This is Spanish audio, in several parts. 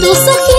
tus ojos.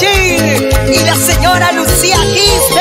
G y la señora Lucía Quispe.